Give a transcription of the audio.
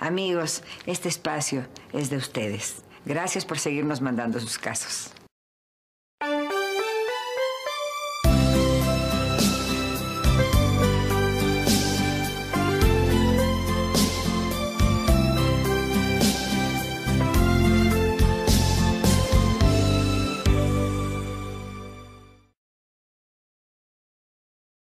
Amigos, este espacio es de ustedes. Gracias por seguirnos mandando sus casos.